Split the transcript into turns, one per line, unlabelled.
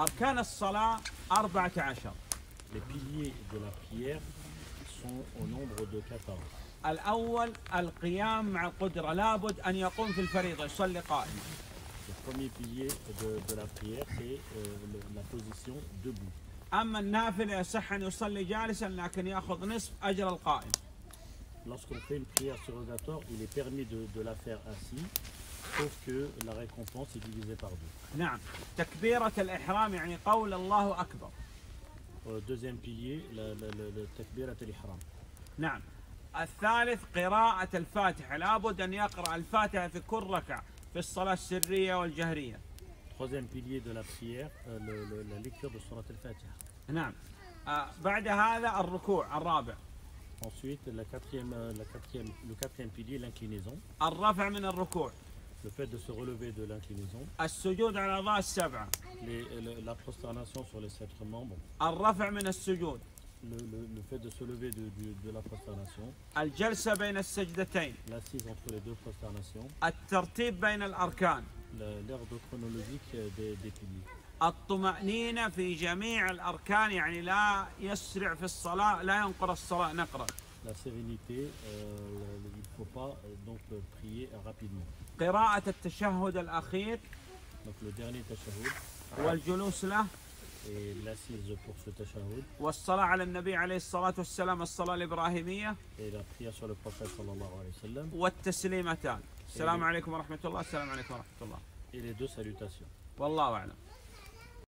أركان الصلاة أربعة عشر
Les piliers de la prière sont au nombre de 14.
الأول القيام مع القدرة لابد أن يقوم في الفريضة يصلي قائما
Le premier pilier de, de la prière, c'est euh, le- la position debout.
أما النافلة يصح أن يصلي جالسا لكن يأخذ نصف أجر القائم
Lorsqu'on fait une prière surrogatoire, il est permis de, de la faire assis, sauf que la récompense est divisée par deux.
نعم تكبيرة الإحرام يعني قول الله أكبر
Euh, deuxième pilier, la- la- takbirat al-ihram.
نعم الثالث قراءة الفاتحة لابد أن يقرأ الفاتحة في كل ركعة في الصلاة السرية والجهرية
Troisième pilier de la prière, euh, le- le- la lecture de Surat al-Fatiha.
نعم آه بعد هذا الركوع الرابع
Ensuite, la quatrième, euh, la quatrième, le quatrième pilier, l'inclinaison.
الرفع من الركوع
Le fait de se relever de l'inclinaison.
السجود على الأعضاء السبعة
Les- le- la prosternation sur les sept membres.
الرفع من السجود
Le, le- le fait de se lever de, de- de la prosternation.
الجلسة بين السجدتين
L'assise entre les deux prosternations.
الترتيب بين الأركان
la- L'ordre chronologique euh, des, des piliers.
الطمأنينة في جميع الأركان يعني لا يسرع في الصلاة لا ينقر الصلاة نقرا
La sérénité, euh, il ne faut pas euh, donc euh, prier euh, rapidement.
قراءة التشهد الأخير
Donc le dernier tashahhud
والجلوس له
et l'assise pour ce tashahhud
والصلاة على النبي عليه الصلاة والسلام الصلاة الإبراهيمية
et la prière sur le prophète sallallahu alayhi wa sallam
والتسليمتان السلام عليكم ورحمة الله السلام عليكم ورحمة الله
et les deux salutations.
والله أعلم